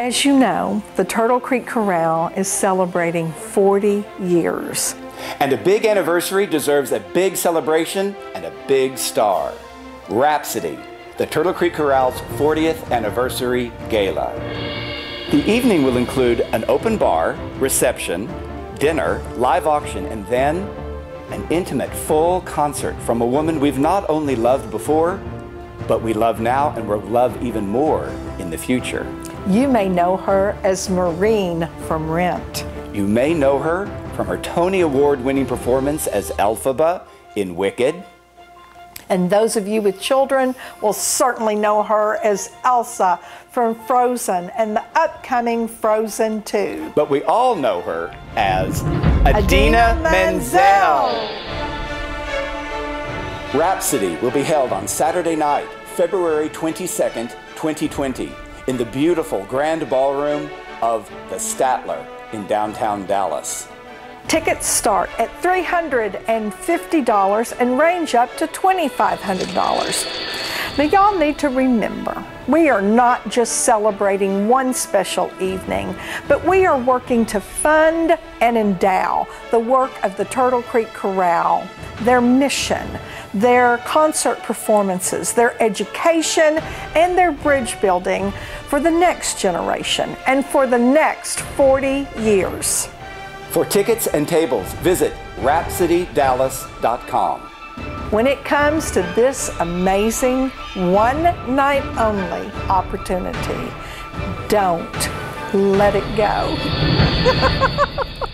As you know, the Turtle Creek Chorale is celebrating 40 years. And a big anniversary deserves a big celebration and a big star. Rhapsody, the Turtle Creek Chorale's 40th anniversary gala. The evening will include an open bar, reception, dinner, live auction, and then an intimate full concert from a woman we've not only loved before, but we love now and we'll love even more in the future. You may know her as Maureen from Rent. You may know her from her Tony Award winning performance as Elphaba in Wicked. And those of you with children will certainly know her as Elsa from Frozen and the upcoming Frozen 2. But we all know her as Adina, Idina Menzel. Menzel. Rhapsody will be held on Saturday night, February 22nd, 2020, in the beautiful grand ballroom of the Statler in downtown Dallas. Tickets start at $350 and range up to $2,500. Now, y'all need to remember, we are not just celebrating one special evening, but we are working to fund and endow the work of the Turtle Creek Chorale, their mission, their concert performances, their education, and their bridge building for the next generation and for the next 40 years. For tickets and tables, visit rhapsodydallas.com. When it comes to this amazing one night only opportunity, don't let it go.